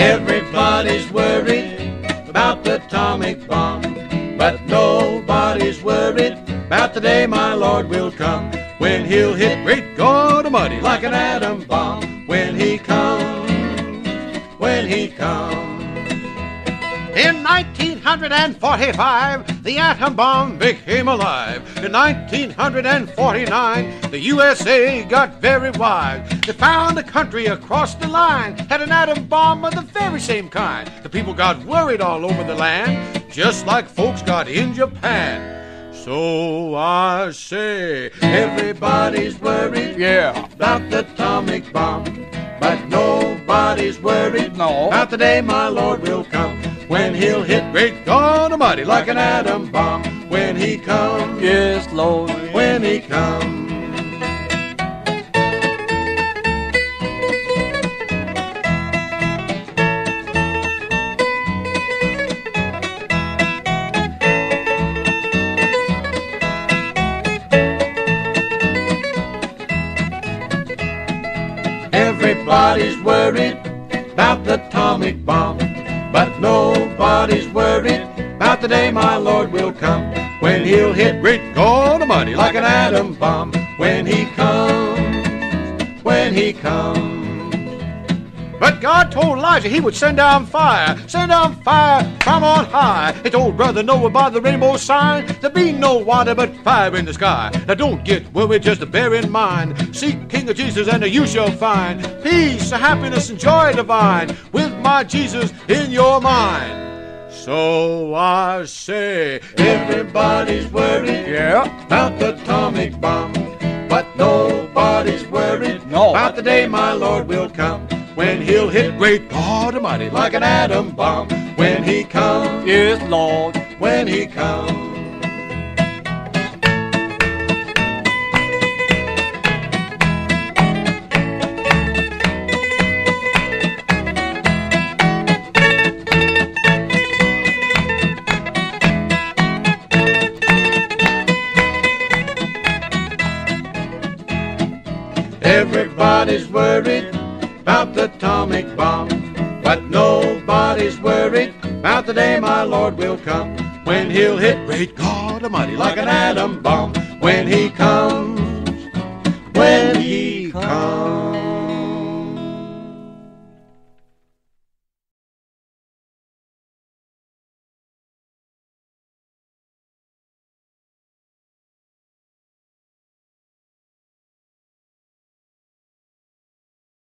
Everybody's worried about the atomic bomb, but nobody's worried about the day my Lord will come when he'll hit great God Almighty like an atom bomb. When he comes, when he comes. In 1945, the atom bomb became alive. In 1949, the USA got very wise. They found a country across the line had an atom bomb of the very same kind. The people got worried all over the land, just like folks got in Japan. So I say, Everybody's worried yeah. about the atomic bomb, but nobody's worried No. about the day my Lord will come when he'll hit Great God Almighty, like an atom bomb when he comes, Yes, Lord. when he comes. Everybody's worried about the atomic bomb, about the day my Lord will come when he'll hit Great God Almighty, like an atom bomb when he comes, when he comes. But God told Elijah he would send down fire, send down fire from on high. He told brother Noah by the rainbow sign, there be no water but fire in the sky. Now don't get worried, just bear in mind. Seek King of Jesus and you shall find peace, happiness, and joy divine with my Jesus in your mind. So I say, Everybody's worried yeah, about the atomic bomb, but nobody's worried No. about the day my Lord will come when he'll hit great God Almighty, like an atom bomb when he comes, yes, Lord. when he comes. Everybody's worried about the atomic bomb, but nobody's worried about the day my Lord will come when he'll hit great God Almighty like an atom bomb when he comes, when he comes.